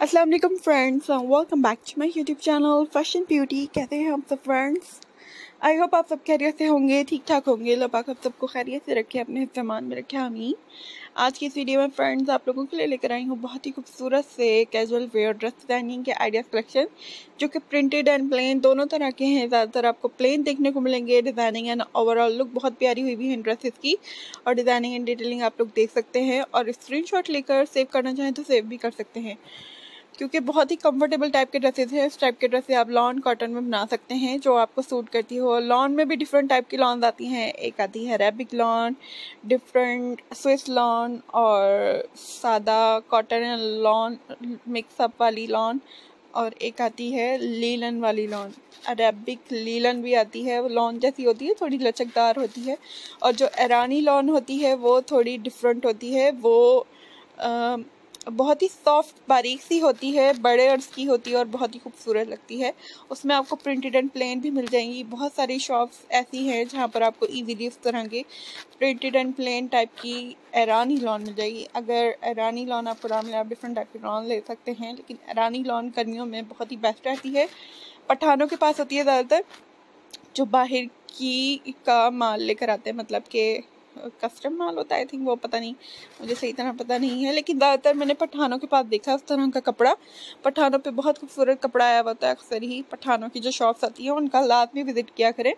अस्सलाम वालेकुम friends welcome back to my YouTube channel fashion beauty कहते हैं हम सब फ्रेंड्स आई होप आप सब खैरियत से होंगे ठीक ठाक होंगे लबाक आप सबको खैरियत से रखे, अपने सामान में रखे हमी आज की इस वीडियो में फ्रेंड्स आप लोगों के लिए लेकर आई हूँ बहुत ही खूबसूरत से कैजुअल वेयर ड्रेस डिज़ाइनिंग के आइडियाज़ कलेक्शन जो कि प्रिंटेड एंड प्लेन दोनों तरह के हैं। ज़्यादातर आपको प्लेन देखने को मिलेंगे डिज़ाइनिंग एंड ओवरऑल लुक बहुत प्यारी हुई भी है ड्रेसेस की, और डिज़ाइनिंग एंड डिटेलिंग आप लोग देख सकते हैं, और स्क्रीन लेकर सेव करना चाहें तो सेव भी कर सकते हैं। क्योंकि बहुत ही कंफर्टेबल टाइप के ड्रेसेस हैं। इस टाइप के ड्रेसेस आप लॉन कॉटन में बना सकते हैं जो आपको सूट करती हो। लॉन में भी डिफरेंट टाइप की लॉन्स आती हैं। एक आती है रैबिक लॉन डिफरेंट स्विस लॉन और सादा कॉटन लॉन मिक्सअप वाली लॉन और एक आती है लीलन वाली लॉन अरेबिक लीलन भी आती है। वो लॉन जैसी होती है थोड़ी लचकदार होती है और जो ईरानी लॉन होती है वो थोड़ी डिफरेंट होती है। वो आ, बहुत ही सॉफ्ट बारीक सी होती है, बड़े अर्ज़ की होती है और बहुत ही खूबसूरत लगती है। उसमें आपको प्रिंटेड एंड प्लेन भी मिल जाएँगी। बहुत सारी शॉप्स ऐसी हैं जहाँ पर आपको इजीली उस तरह के प्रिंटेड एंड प्लेन टाइप की ईरानी लॉन मिल जाएगी। अगर ईरानी लॉन आपको ना मिले आप डिफरेंट टाइप की लॉन ले सकते हैं, लेकिन ईरानी लॉन गर्मियों में बहुत ही बेस्ट रहती है। पठानों के पास होती है ज़्यादातर, जो बाहर की का माल लेकर आते हैं मतलब कि कस्टम माल होता है आई थिंक वो पता नहीं, मुझे सही तरह पता नहीं है, लेकिन ज़्यादातर मैंने पठानों के पास देखा उस तरह का कपड़ा। पठानों पे बहुत खूबसूरत कपड़ा आया होता है अक्सर ही, पठानों की जो शॉप्स आती हैं, उनका लात भी विज़िट किया करें,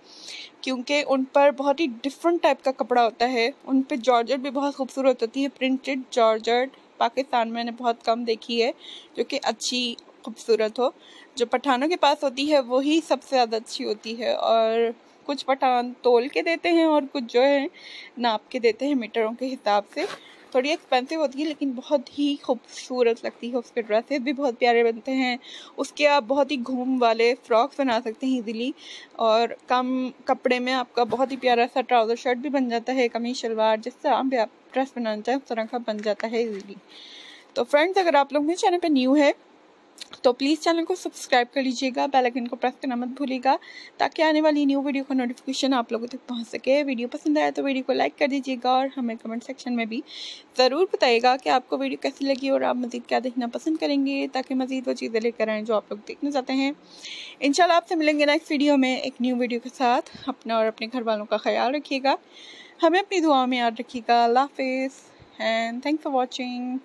क्योंकि उन पर बहुत ही डिफरेंट टाइप का कपड़ा होता है, उन पर जॉर्जट भी बहुत खूबसूरत होती है प्रिंटेड जॉर्जट पाकिस्तान में मैंने बहुत कम देखी है, जो कि अच्छी, खूबसूरत हो। जो पठानों के पास होती है वही सबसे ज़्यादा अच्छी होती है, और कुछ पठान तोल के देते हैं और कुछ जो है नाप के देते हैं मीटरों के हिसाब से। थोड़ी एक्सपेंसिव होती है, लेकिन बहुत ही खूबसूरत लगती है उसके ड्रेसेस भी बहुत प्यारे बनते हैं। उसके आप बहुत ही घूम वाले फ्रॉक्स बना सकते हैं इजीली और कम कपड़े में आपका बहुत ही प्यारा सा ट्राउज़र शर्ट भी बन जाता है, कमीज शलवार जिस तरह भी आप ड्रेस बनाना चाहें, उस तरह का बन जाता है इजीली तो फ्रेंड्स अगर आप लोग मेरे चैनल पर न्यू है तो प्लीज़ चैनल को सब्सक्राइब कर लीजिएगा बेल आइकन को प्रेस करना मत भूलिएगा, ताकि आने वाली न्यू वीडियो का नोटिफिकेशन आप लोगों तक पहुँच सके। वीडियो पसंद आया तो वीडियो को लाइक कर दीजिएगा और हमें कमेंट सेक्शन में भी ज़रूर बताइएगा कि आपको वीडियो कैसी लगी और आप मज़ीद क्या देखना पसंद करेंगे, ताकि मज़ीद वो चीज़ें लेकर आएँ जो आप लोग देखना चाहते हैं। इन आपसे मिलेंगे नेक्स्ट वीडियो में एक न्यू वीडियो के साथ। अपना और अपने घर वालों का ख्याल रखिएगा। हमें अपनी दुआ में याद रखिएगा। अल्लाह हाफिज़। And thanks for watching